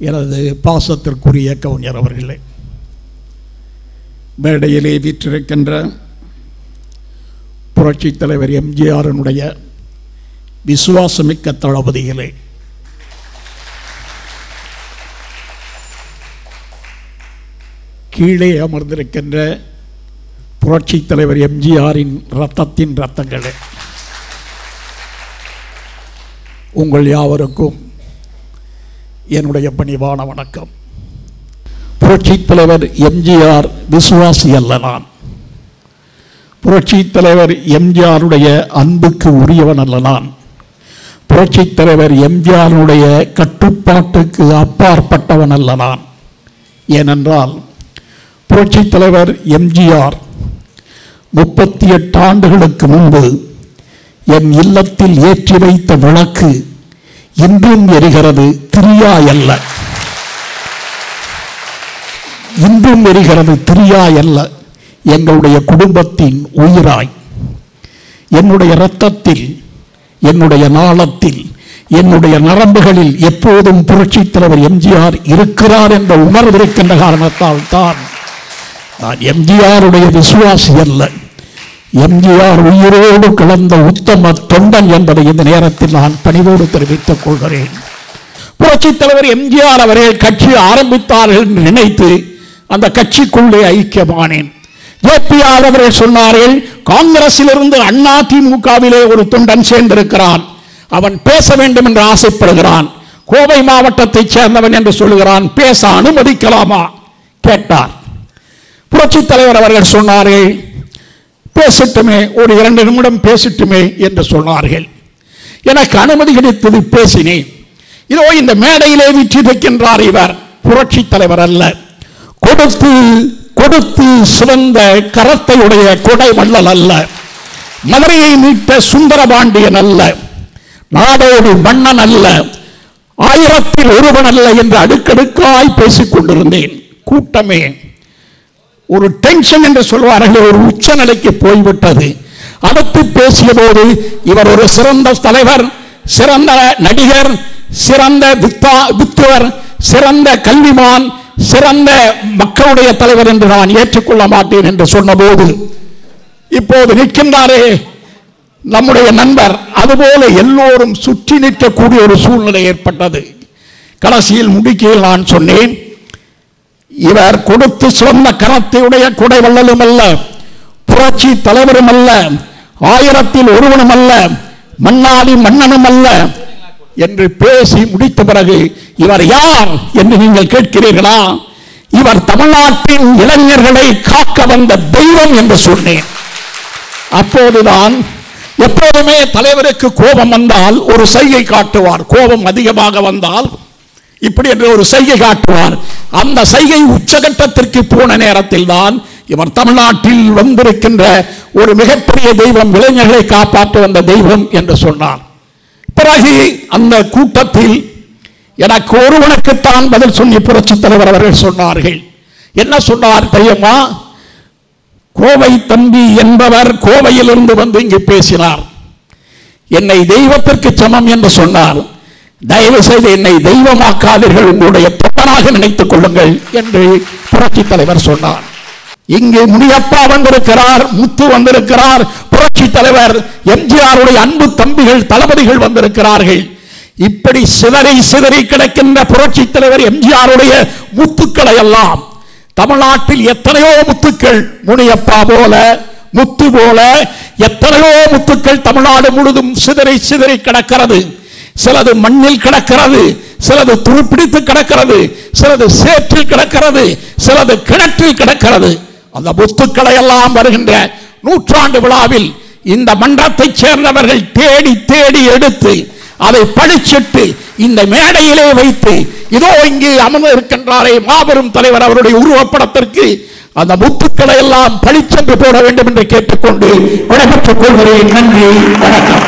எனது பாசத்திற்குரிய கவிஞர் அவர்களே மேடையிலே வீற்றிருக்கின்ற புரட்சித் தலைவர் எம்ஜிஆரினுடைய விசுவாசமிக்க தளபதிகளே கீழே அமர்ந்திருக்கின்ற புரட்சித் தலைவர் எம்ஜிஆரின் ரத்தத்தின் ரத்தங்களே உங்கள் யாவருக்கும் என்னுடைய பணிவான வணக்கம். புரட்சி தலைவர் எம்ஜிஆர் விசுவாசி அல்ல நான். புரட்சி தலைவர் எம்ஜிஆருடைய அன்புக்கு உரியவன் அல்ல நான். புரட்சி தலைவர் எம்ஜிஆருடைய கட்டுப்பாட்டுக்கு அப்பாற்பட்டவன் அல்ல நான். ஏனென்றால் புரட்சி தலைவர் எம்ஜிஆர் முப்பத்தி எட்டு ஆண்டுகளுக்கு முன்பு என் இல்லத்தில் ஏற்றி வைத்த விளக்கு இன்றும் எரிகிறது திரியாய் அல்ல இன்றும் எரிகிறது திரியாய் அல்ல எங்களுடைய குடும்பத்தின் உயிராய் என்னுடைய இரத்தத்தில் என்னுடைய நாளத்தில் என்னுடைய நரம்புகளில் எப்போதும் புரட்சித் தலைவர் எம்ஜிஆர் இருக்கிறார் என்ற உணர்வு இருக்கின்ற காரணத்தால் தான் நான் எம்ஜிஆருடைய விசுவாசி அல்ல. எம்ஜிஆர் உயிரோடு கலந்த உத்தம தொண்டன் என்பதை இந்த நேரத்தில் நான் பணிவோடு தெரிவித்துக் கொள்கிறேன். புரட்சித் தலைவர் எம்ஜிஆர் அவர்கள் கட்சி ஆரம்பித்தார்கள் என்று நினைத்து அந்த கட்சிக்குள்ளே ஐக்கியமானேன். ஜேபிஆர் அவர்கள் சொன்னார்கள் காங்கிரசிலிருந்து அண்ணா திமுகவிலே ஒரு தொண்டன் சேர்ந்திருக்கிறான். அவன் பேச வேண்டும் என்று ஆசைப்படுகிறான். கோவை மாவட்டத்தைச் சேர்ந்தவன் என்று சொல்லுகிறான். பேச அனுமதிக்கலாமா? கேட்டார். புரட்சித் தலைவர் அவர்கள் சொன்னார்கள் பேசட்டுமே ஒரு இரண்டு நிமிடம் பேசட்டுமே என்று சொன்னார்கள். எனக்கு அனுமதி கிடைத்தது பேசினேன். இதோ இந்த மேடையிலே விற்றிருக்கின்றார் இவர் புரட்சி தலைவர் அல்ல. கொடுத்து கொடுத்து சிறந்த கரத்தையுடைய கொடை வள்ளல் அல்ல. மதுரையை மீட்ட சுந்தரபாண்டியன் அல்ல. நாடோடு மன்னன் அல்ல. ஆயிரத்தில் ஒருவன் அல்ல என்று அடுக்கடுக்காய் பேசிக் கொண்டிருந்தேன் கூட்டமே ஒரு டென்ஷன் என்று சொல்வார்கள் ஒரு உச்ச நிலைக்கு போய்விட்டது. அடுத்து பேசிய போது இவர் ஒரு சிறந்த தலைவர் சிறந்த நடிகர் சிறந்த வித்தா வித்துவர் சிறந்த கல்விமான் சிறந்த மக்களுடைய தலைவர் என்று நான் ஏற்றுக்கொள்ள மாட்டேன் என்று சொன்னபோது இப்போது நிற்கின்றாரே நம்முடைய நண்பர். அதுபோல எல்லோரும் சுற்றி நிற்கக்கூடிய ஒரு சூழ்நிலை ஏற்பட்டது. கடைசியில் முடிக்கையில் நான் சொன்னேன் இவர் கொடுத்து சொன்ன கரத்தையுடைய குடை வள்ளலும் அல்ல புரட்சி தலைவரும் அல்ல ஆயிரத்தில் ஒருவனும் அல்ல மன்னாடி மன்னனும் அல்ல என்று பேசி முடித்த பிறகு இவர் யார் என்று நீங்கள் கேட்கிறீர்களா? இவர் தமிழ்நாட்டின் இளைஞர்களை காக்க வந்த தெய்வம் என்று சொன்னேன். அப்போதுதான் எப்போதுமே தலைவருக்கு கோபம் வந்தால் ஒரு சைகை காட்டுவார். கோபம் அதிகமாக வந்தால் இப்படி என்று ஒரு சைகை காட்டுவார். அந்த சைகை உச்சகட்டத்திற்கு போன நேரத்தில் தான் இவர் தமிழ்நாட்டில் வந்திருக்கின்ற ஒரு மிகப்பெரிய தெய்வம் இளைஞர்களை காப்பாற்ற வந்த தெய்வம் என்று சொன்னார். பிறகு அந்த கூட்டத்தில் எனக்கு ஒருவனுக்குத்தான் பதில் சொல்லி புரட்சி தலைவர் அவர்கள் சொன்னார்கள். என்ன சொன்னார் தெரியுமா? கோவை தம்பி என்பவர் கோவையிலிருந்து வந்து இங்கு பேசினார். என்னை தெய்வத்திற்கு சமம் என்று சொன்னார். தயவு செய்து என்னை தெய்வமாக்காதீர்கள். உங்களுடைய தொண்டனாக நினைத்துக் கொள்ளுங்கள் என்று புரட்சி தலைவர் சொன்னார். இங்கே முனியப்பா வந்திருக்கிறார் முத்து வந்திருக்கிறார் புரட்சி தலைவர் எம்ஜிஆருடைய அன்பு தம்பிகள் தளபதிகள் வந்திருக்கிறார்கள். இப்படி சிதறி சிதறி கிடக்கின்ற புரட்சி தலைவர் எம்ஜிஆருடைய முத்துக்களை எல்லாம் தமிழ்நாட்டில் எத்தனையோ முத்துக்கள் முனியப்பா போல முத்து போல எத்தனையோ முத்துக்கள் தமிழ்நாடு முழுதும் சிதறி சிதறி கிடக்கிறது. சிலது மண்ணில் கிடக்கிறது சிலது துருப்பிடித்து கிடக்கிறது சிலது சேற்றில் கிடக்கிறது சிலது கிணற்றில் கிடக்கிறது. அந்த முத்துக்களை எல்லாம் வருகின்ற நூற்றாண்டு விழாவில் இந்த மன்றத்தைச் சேர்ந்தவர்கள் தேடி தேடி எடுத்து அதை பழிச்சிட்டு இந்த மேடையிலே வைத்து இதோ இங்கே அமர்ந்து இருக்கின்றாரே மாபெரும் தலைவர் அவருடைய உருவப்படத்திற்கு அந்த முத்துக்களை எல்லாம் பழிச்சென்று போட வேண்டும் என்று கேட்டுக்கொண்டு விடைபெற்றுக் கொள்கிறேன். நன்றி வணக்கம்.